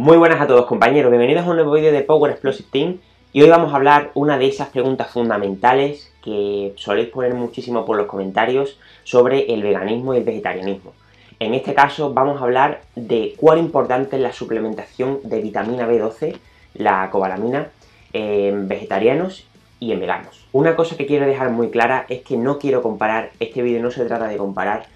Muy buenas a todos compañeros, bienvenidos a un nuevo vídeo de Power Explosive Team y hoy vamos a hablar una de esas preguntas fundamentales que soléis poner muchísimo por los comentarios sobre el veganismo y el vegetarianismo. En este caso vamos a hablar de cuán importante es la suplementación de vitamina B12, la cobalamina, en vegetarianos y en veganos. Una cosa que quiero dejar muy clara es que no quiero comparar, este vídeo no se trata de comparar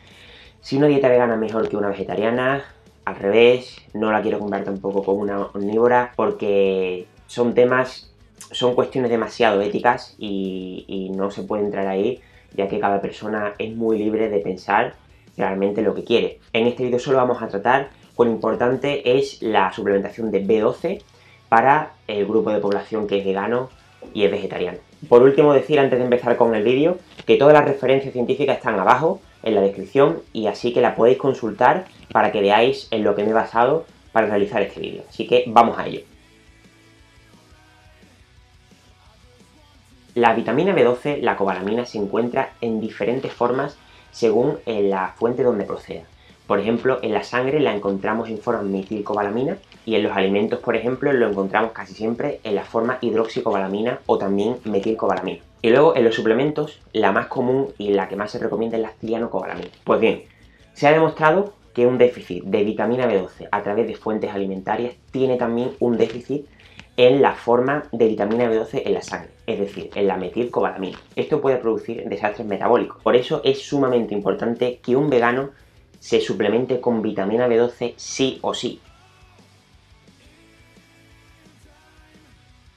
si una dieta vegana es mejor que una vegetariana, al revés, no la quiero comparar tampoco con una omnívora, porque son temas, son cuestiones demasiado éticas y, y no se puede entrar ahí, ya que cada persona es muy libre de pensar realmente lo que quiere. En este vídeo solo vamos a tratar cuán importante es la suplementación de B12 para el grupo de población que es vegano y es vegetariano. Por último decir antes de empezar con el vídeo que todas las referencias científicas están abajo en la descripción y así que la podéis consultar para que veáis en lo que me he basado para realizar este vídeo. Así que vamos a ello. La vitamina B12, la cobalamina, se encuentra en diferentes formas según la fuente donde proceda. Por ejemplo, en la sangre la encontramos en forma metilcobalamina y en los alimentos, por ejemplo, lo encontramos casi siempre en la forma hidroxicobalamina o también metilcobalamina. Y luego en los suplementos, la más común y la que más se recomienda es la cianocobalamina. Pues bien, se ha demostrado que un déficit de vitamina B12 a través de fuentes alimentarias tiene también un déficit en la forma de vitamina B12 en la sangre, es decir, en la metilcobalamina. Esto puede producir desastres metabólicos. Por eso es sumamente importante que un vegano se suplemente con vitamina B12 sí o sí.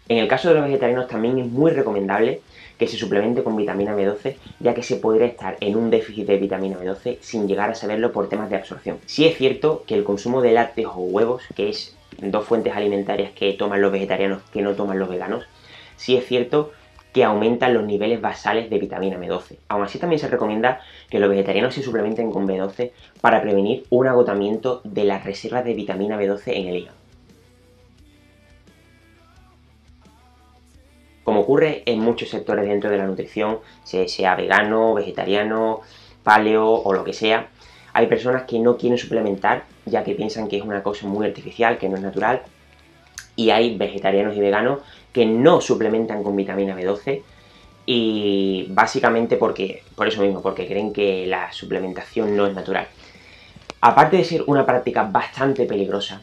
En el caso de los vegetarianos también es muy recomendable que se suplemente con vitamina B12, ya que se podría estar en un déficit de vitamina B12 sin llegar a saberlo por temas de absorción. Sí es cierto que el consumo de lácteos o huevos, que es dos fuentes alimentarias que toman los vegetarianos que no toman los veganos, sí es cierto que aumentan los niveles basales de vitamina B12. Aún así también se recomienda que los vegetarianos se suplementen con B12 para prevenir un agotamiento de las reservas de vitamina B12 en el hígado. Como ocurre en muchos sectores dentro de la nutrición, sea vegano, vegetariano, paleo o lo que sea, hay personas que no quieren suplementar ya que piensan que es una cosa muy artificial, que no es natural, y hay vegetarianos y veganos que no suplementan con vitamina B12 y básicamente porque, por eso mismo, porque creen que la suplementación no es natural. Aparte de ser una práctica bastante peligrosa,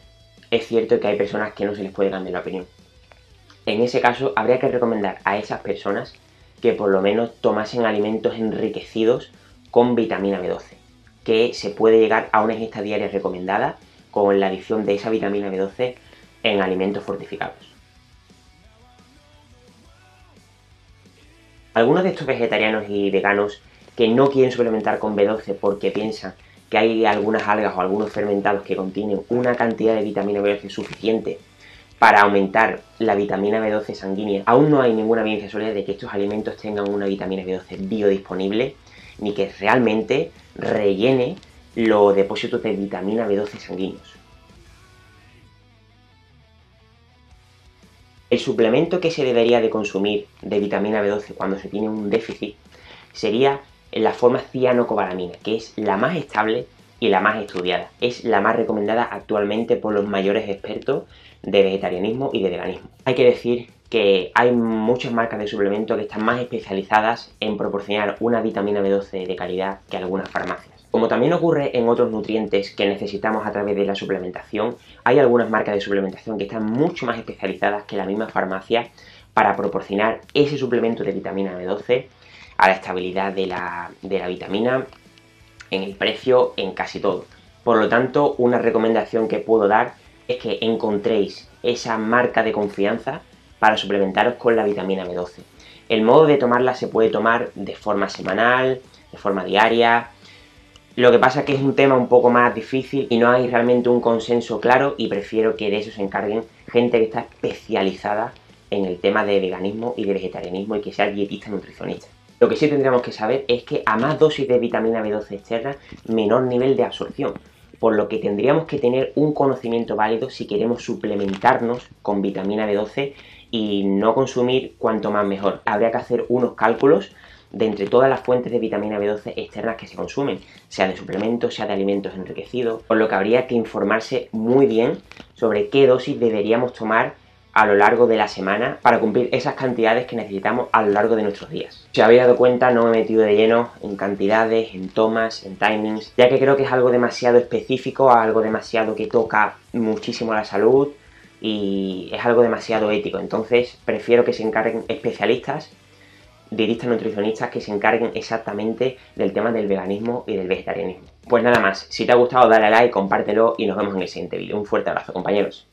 es cierto que hay personas que no se les puede cambiar la opinión. En ese caso, habría que recomendar a esas personas que por lo menos tomasen alimentos enriquecidos con vitamina B12, que se puede llegar a una ingesta diaria recomendada con la adición de esa vitamina B12 en alimentos fortificados. Algunos de estos vegetarianos y veganos que no quieren suplementar con B12 porque piensan que hay algunas algas o algunos fermentados que contienen una cantidad de vitamina B12 suficiente para aumentar la vitamina B12 sanguínea, aún no hay ninguna evidencia sólida de que estos alimentos tengan una vitamina B12 biodisponible, ni que realmente rellene los depósitos de vitamina B12 sanguíneos. El suplemento que se debería de consumir de vitamina B12 cuando se tiene un déficit sería la forma cianocobalamina, que es la más estable y la más estudiada. Es la más recomendada actualmente por los mayores expertos de vegetarianismo y de veganismo. Hay que decir que hay muchas marcas de suplemento que están más especializadas en proporcionar una vitamina B12 de calidad que algunas farmacias. Como también ocurre en otros nutrientes que necesitamos a través de la suplementación, hay algunas marcas de suplementación que están mucho más especializadas que la misma farmacia para proporcionar ese suplemento de vitamina B12 a la estabilidad de la, de la vitamina, en el precio, en casi todo. Por lo tanto, una recomendación que puedo dar es que encontréis esa marca de confianza para suplementaros con la vitamina B12. El modo de tomarla se puede tomar de forma semanal, de forma diaria, lo que pasa es que es un tema un poco más difícil y no hay realmente un consenso claro y prefiero que de eso se encarguen gente que está especializada en el tema de veganismo y de vegetarianismo y que sea dietista nutricionista. Lo que sí tendríamos que saber es que a más dosis de vitamina B12 externa, menor nivel de absorción, por lo que tendríamos que tener un conocimiento válido si queremos suplementarnos con vitamina B12 y no consumir cuanto más mejor. Habría que hacer unos cálculos de entre todas las fuentes de vitamina B12 externas que se consumen, sea de suplementos, sea de alimentos enriquecidos, por lo que habría que informarse muy bien sobre qué dosis deberíamos tomar a lo largo de la semana para cumplir esas cantidades que necesitamos a lo largo de nuestros días. Si habéis dado cuenta, no me he metido de lleno en cantidades, en tomas, en timings, ya que creo que es algo demasiado específico, algo demasiado que toca muchísimo la salud y es algo demasiado ético. Entonces prefiero que se encarguen especialistas dietistas nutricionistas que se encarguen exactamente del tema del veganismo y del vegetarianismo. Pues nada más, si te ha gustado dale a like, compártelo y nos vemos en el siguiente vídeo. Un fuerte abrazo compañeros.